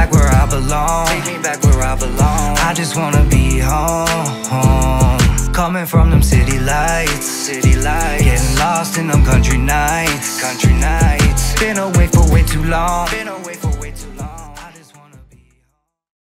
back where I belong. Take me back where I belong. I just wanna be home. Coming from them city lights. City lights. Getting lost in them country nights. Country nights. Been away for way too long. Been away for